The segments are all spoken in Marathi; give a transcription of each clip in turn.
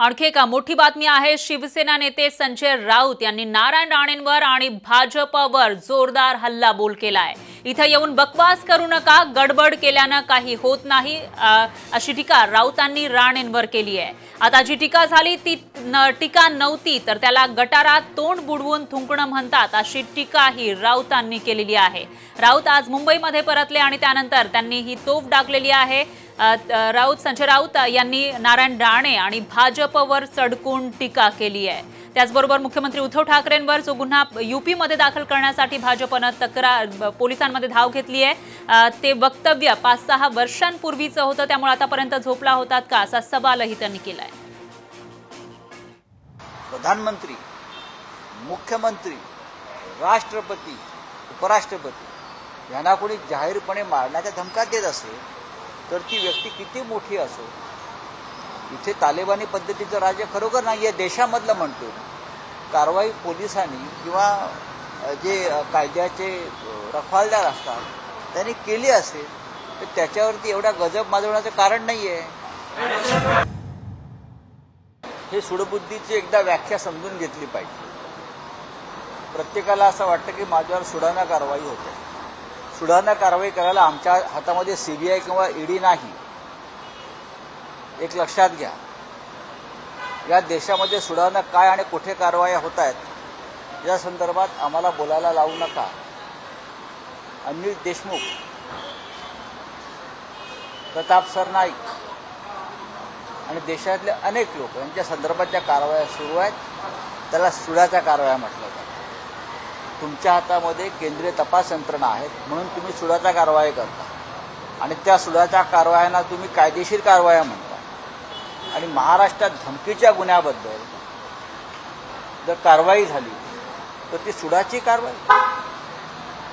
आणखी एक मोठी बातमी आहे शिवसेना नेते संजय राऊत यांनी नारायण राणेंवर आणि भाजपवर जोरदार हल्लाबोल आहे इथं येऊन बकवास करू नका गडबड केल्यानं काही होत नाही अशी टीका राऊतांनी राणेंवर केली आहे. आता जी टीका झाली ती न- टीका नव्हती तर त्याला गटारात तोंड बुडवून थुंकणं म्हणतात अशी टीका ही राऊतांनी केलेली आहे. राऊत आज मुंबईमध्ये परतले आणि त्यानंतर त्यांनी ही तोफ डाकलेली आहे. राऊत संजय राऊत यांनी नारायण राणे आणि भाजपवर चढकून टीका केली आहे. त्याचबरोबर मुख्यमंत्री उद्धव ठाकरेंवर जो गुन्हा युपीमध्ये दाखल करण्यासाठी भाजपनं तक्रार पोलिसांमध्ये धाव घेतली आहे ते वक्तव्य पाच सहा वर्षांपूर्वीचं होतं त्यामुळे आतापर्यंत झोपला होतात का असा सवालही त्यांनी केलाय. प्रधानमंत्री मुख्यमंत्री राष्ट्रपती उपराष्ट्रपती यांना कोणी जाहीरपणे मारण्याच्या धमका देत असेल तर ती व्यक्ती किती मोठी असो इथे तालिबानी पद्धतीचं राज्य खरोखर नाही आहे देशामधलं म्हणतो कारवाई पोलिसांनी किंवा जे कायद्याचे अ, रखवालदार असतात त्यांनी केली असेल तर त्याच्यावरती एवढा गजब माजवण्याचं कारण नाही आहे हे सुडबुद्धीची एकदा व्याख्या समजून घेतली पाहिजे. प्रत्येकाला असं वाटतं की माझ्यावर सुडाना कारवाई होते. सुडाना कारवाई करायला आमच्या हातामध्ये सीबीआय किंवा ईडी नाही. एक लक्षात घ्या. या देशामध्ये सुडाना काय आणि कुठे कारवाया होत आहेत या संदर्भात आम्हाला बोलायला लावू नका. अनिल देशमुख प्रताप सरनाईक आणि देशातले अनेक लोक यांच्या संदर्भात ज्या कारवाया सुरू आहेत. त्याला सुडाच्या कारवाया म्हटलं जातं. तुमच्या हातामध्ये केंद्रीय तपास यंत्रणा आहेत म्हणून तुम्ही सुडाच्या कारवाया करता. आणि त्या सुडाच्या कारवायांना तुम्ही कायदेशीर कारवाया म्हणता. आणि महाराष्ट्रात धमकीच्या गुन्ह्याबद्दल जर कारवाई झाली तर ती सुडाची कारवाई.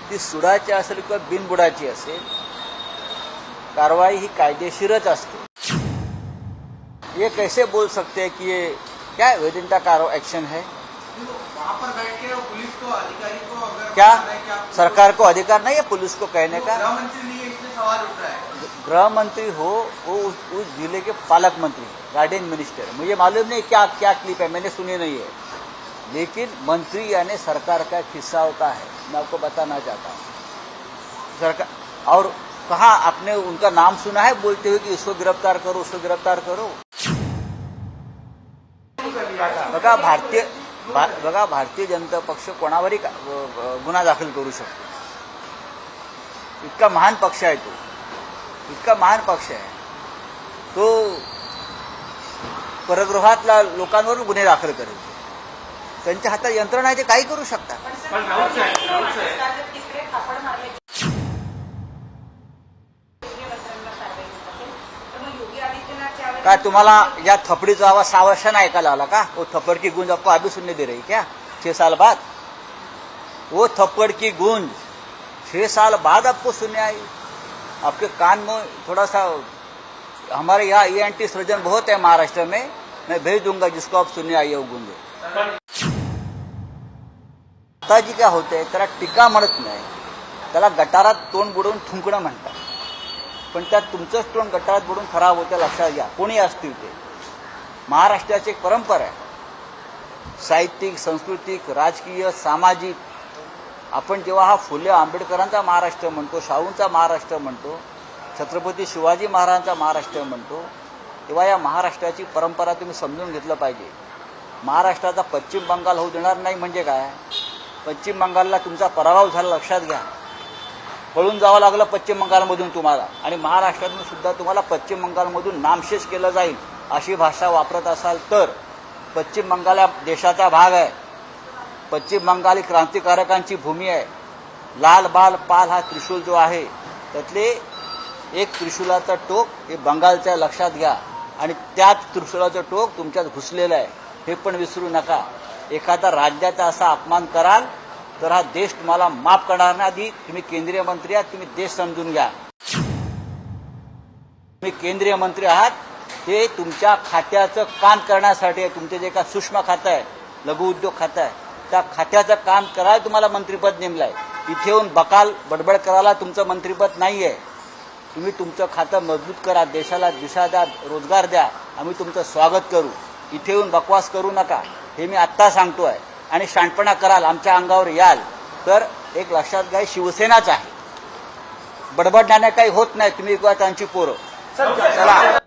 ती सुडाची असेल किंवा बिनबुडाची असेल कारवाई ही कायदेशीरच असते. ये कैसे बोल सकते हैं कि ये क्या वेदिंता कार एक्शन है? पर बैठ के पुलिस को अधिकारी को अगर क्या क्या सरकार को अधिकार नहीं है पुलिस को कहने का? सवाल उठ रहा है। गृह मंत्री हो वो उस, उस ज़िले के पालक मंत्री गार्डियन मिनिस्टर। मुझे मालूम नहीं क्या क्या क्लिप है मैंने सुनी नहीं है। लेकिन मंत्री यानी सरकार का हिस्सा होता है मैं आपको बताना चाहता हूँ। सरकार और कहा आपने उनका नाम सुना है बोलते हुए कि इसको गिरफ़्तार करो उसको गिरफ़्तार करो। बघा भारतीय भारतीय जनता पक्ष का- गुन्हा दाखल करू शकतो। इतका महान पक्ष आहे तो। इतका महान पक्ष आहे. तो परगृहातल्या लोकांवर गुन्हे दाखल करेल. त्यांच्या हातात यंत्रणा आहे ते काही करू शकतात. काय तुम्हाला या थपडीचा आवाज सहा वर्षानं ऐकायला आला का? वो थप्पड़ की गूंज आपको अभी सुनने दे रही क्या? छह साल बाद? वो थप्पड़ की गूंज छह साल बाद आपको सुनने आई? आपके कान में थोड़ा सा हमारे यहाँ ई एन टी सर्जन बहुत है महाराष्ट्र में मैं भेज दूंगा जिसको आप सुनने आइए वो हो गूंज जी काय होते त्याला टीका म्हणत नाही त्याला गटारात तोंड बुडवून थुंकणं म्हणतात. पण त्यात तुमचंच तोंड गटारात बुडून खराब होतं लक्षात घ्या. कोणी असतील ते? महाराष्ट्राची एक परंपरा आहे. साहित्यिक सांस्कृतिक राजकीय सामाजिक आपण जेव्हा हा फुले आंबेडकरांचा महाराष्ट्र म्हणतो शाहूंचा महाराष्ट्र म्हणतो छत्रपती शिवाजी महाराजांचा महाराष्ट्र म्हणतो तेव्हा या महाराष्ट्राची परंपरा तुम्ही समजून घेतलं पाहिजे. महाराष्ट्राचा पश्चिम बंगाल होऊ देणार नाही म्हणजे काय? पश्चिम बंगालला तुमचा पराभव झाला लक्षात घ्या. पळून जावं लागलं पश्चिम बंगालमधून तुम्हाला. आणि महाराष्ट्रातून सुद्धा तुम्हाला पश्चिम बंगालमधून नामशेष केलं जाईल अशी भाषा वापरत असाल तर. पश्चिम बंगाल हा देशाचा भाग आहे. पश्चिम बंगाल ही क्रांतिकारकांची भूमी आहे. लाल बाल पाल हा त्रिशूल जो आहे त्यातले एक त्रिशूलाचा टोक हे बंगालच्या लक्षात घ्या. आणि त्याच त्रिशूलाचं टोक तुमच्यात घुसलेलं आहे. हे पण विसरू नका. एखादा राज्याचा असा अपमान कराल तर हा देश तुम्हाला माफ करणार नाही. आधी तुम्ही केंद्रीय मंत्री आहात तुम्ही देश समजून घ्या. तुम्ही केंद्रीय मंत्री आहात हे तुमच्या खात्याचं काम करण्यासाठी आहे. तुमचे जे का सूक्ष्म खातं आहे लघु उद्योग खातं आहे त्या खात्याचं काम करायला तुम्हाला मंत्रीपद नेमलाय. इथे येऊन बकाल बडबड करायला तुमचं मंत्रीपद नाही आहे तुम्ही तुमचं खातं मजबूत करा देशाला दिशा द्या रोजगार द्या. आम्ही तुमचं स्वागत करू. इथे येऊन बकवास करू नका. हे मी आत्ता सांगतो आहे आणि शांतपणा कराल आमच्या अंगावर याल. तर एक लक्षात घ्या शिवसेनाच आहे. बडबडण्याने काही होत नाही. तुम्ही किंवा त्यांची पोरं. चला.